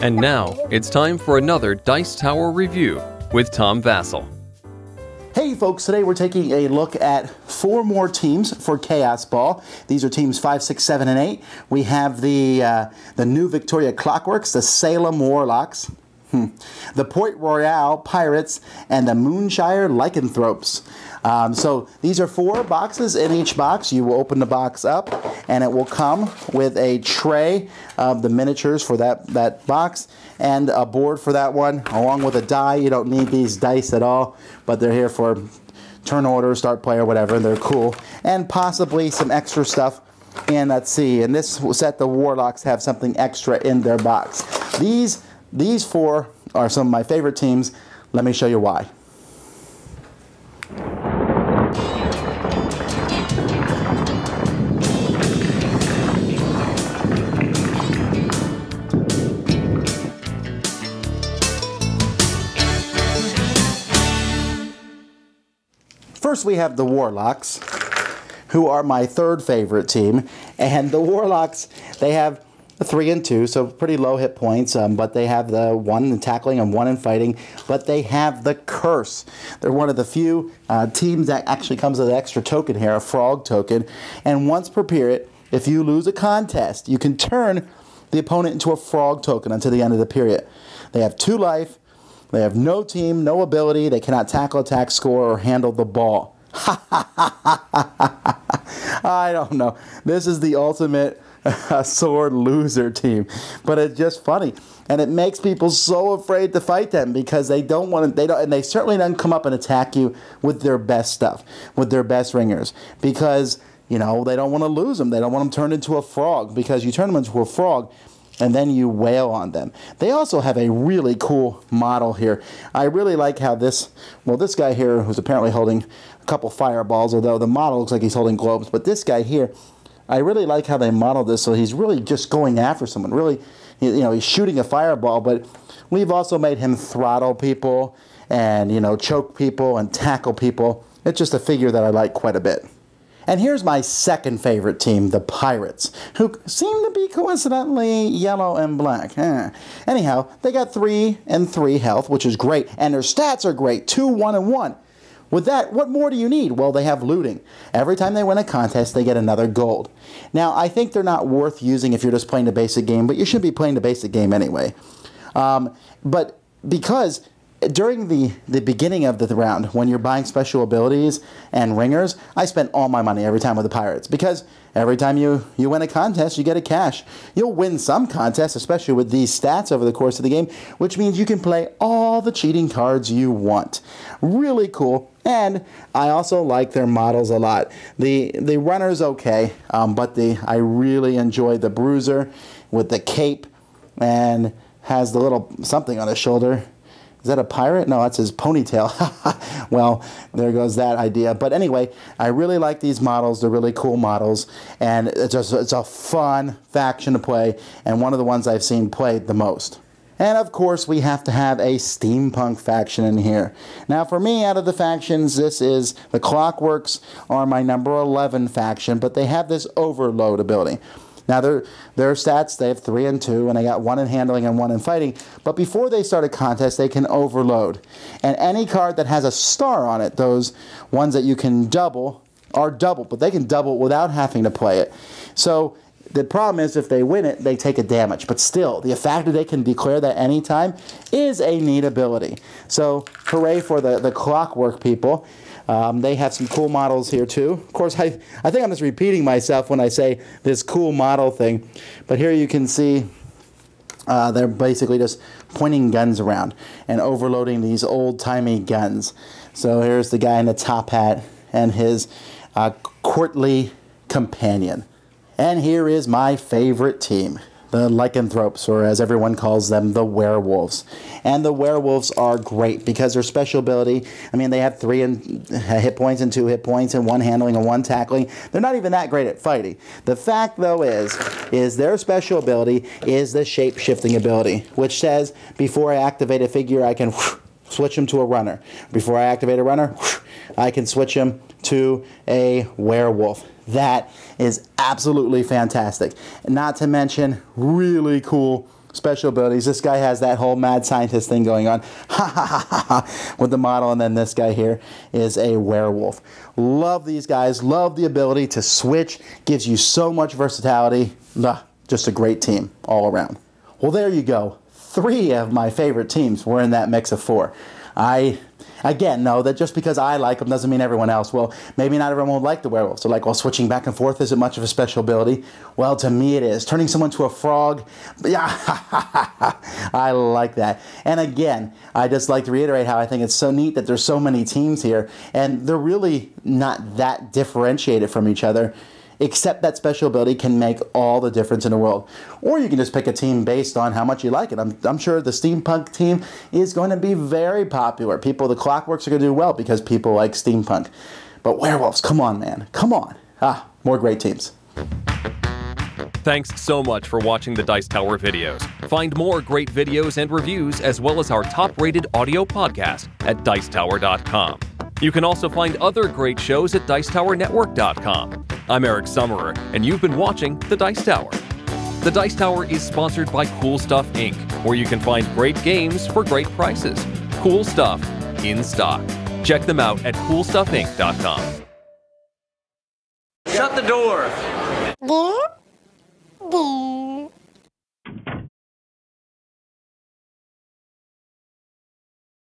And now it's time for another Dice Tower review with Tom Vasel. Hey folks, today we're taking a look at four more teams for Kaosball. These are teams 5, 6, 7, and 8. We have the, uh, the New Victoria Klockwerks, the Salem Warlocks, the Port Royal Pirates, and the Moonshire Lycanthropes. Um, so these are four boxes. In each box, you will open the box up, and it will come with a tray of the miniatures for that, that box and a board for that one, along with a die. You don't need these dice at all, but they're here for turn order, start play, or whatever. They're cool. And possibly some extra stuff. And let's see, in this set, the Warlocks have something extra in their box. These, these four are some of my favorite teams. Let me show you why. First, we have the Warlocks, who are my third favorite team. And the Warlocks, they have three and two, so pretty low hit points, um, but they have the one in tackling and one in fighting, but they have the curse. They're one of the few uh, teams that actually comes with an extra token here, a frog token. And once per period, if you lose a contest, you can turn the opponent into a frog token until the end of the period. They have two life, they have no team, no ability. They cannot tackle, attack, score, or handle the ball. I don't know. This is the ultimate uh, sword loser team, but it's just funny, and it makes people so afraid to fight them because they don't want to. They don't, and they certainly don't come up and attack you with their best stuff, with their best ringers, because you know they don't want to lose them. They don't want them turned into a frog because you turn them into a frog, and then you wail on them. They also have a really cool model here. I really like how this, well, this guy here who's apparently holding a couple fireballs, although the model looks like he's holding globes, but this guy here, I really like how they modeled this so he's really just going after someone. Really, you know, he's shooting a fireball, but we've also made him throttle people and, you know, choke people and tackle people. It's just a figure that I like quite a bit. And here's my second favorite team, the Pirates, who seem to be coincidentally yellow and black. Eh. Anyhow, they got 3 and 3 health, which is great, and their stats are great 2, 1, and 1. With that, what more do you need? Well, they have looting. Every time they win a contest, they get another gold. Now, I think they're not worth using if you're just playing the basic game, but you should be playing the basic game anyway. Um, but because during the, the beginning of the round, when you're buying special abilities and ringers, I spent all my money every time with the Pirates because every time you, you win a contest, you get a cash. You'll win some contests, especially with these stats over the course of the game, which means you can play all the cheating cards you want. Really cool. And I also like their models a lot. The the runner's okay, um, but the I really enjoy the bruiser with the cape and has the little something on his shoulder is that a pirate? No, that's his ponytail. well, there goes that idea. But anyway, I really like these models. They're really cool models, and it's just it's a fun faction to play, and one of the ones I've seen played the most. And of course, we have to have a steampunk faction in here. Now, for me, out of the factions, this is the Klockwerks are my number 11 faction, but they have this overload ability. Now, their, their stats, they have three and two, and they got one in handling and one in fighting. But before they start a contest, they can overload. And any card that has a star on it, those ones that you can double, are double, but they can double without having to play it. So the problem is if they win it, they take a damage. But still, the fact that they can declare that anytime is a neat ability. So hooray for the, the clockwork people. Um, they have some cool models here too. Of course, I, I think I'm just repeating myself when I say this cool model thing. But here you can see uh, they're basically just pointing guns around and overloading these old-timey guns. So here's the guy in the top hat and his uh, courtly companion. And here is my favorite team the lycanthropes, or as everyone calls them, the werewolves. And the werewolves are great because their special ability, I mean, they have three in, uh, hit points and two hit points and one handling and one tackling. They're not even that great at fighting. The fact, though, is, is their special ability is the shape-shifting ability, which says, before I activate a figure, I can switch him to a runner. Before I activate a runner, I can switch him to a werewolf. That is absolutely fantastic. Not to mention, really cool special abilities. This guy has that whole mad scientist thing going on ha, ha, ha, ha, ha, with the model, and then this guy here is a werewolf. Love these guys, love the ability to switch, gives you so much versatility. Just a great team all around. Well, there you go. Three of my favorite teams were in that mix of four. I Again, no, that just because I like them doesn't mean everyone else Well, Maybe not everyone will like the werewolf. So, like, well, switching back and forth isn't much of a special ability. Well, to me, it is. Turning someone to a frog, yeah, I like that. And again, I just like to reiterate how I think it's so neat that there's so many teams here, and they're really not that differentiated from each other except that special ability can make all the difference in the world. Or you can just pick a team based on how much you like it. I'm, I'm sure the steampunk team is going to be very popular. People, the Klockwerks are going to do well because people like steampunk. But werewolves, come on, man. Come on. Ah, more great teams. Thanks so much for watching the Dice Tower videos. Find more great videos and reviews, as well as our top rated audio podcast at Dicetower.com. You can also find other great shows at Dicetowernetwork.com. I'm Eric Summerer, and you've been watching The Dice Tower. The Dice Tower is sponsored by Cool Stuff Inc., where you can find great games for great prices. Cool stuff in stock. Check them out at CoolStuffInc.com. Shut the door. There, there.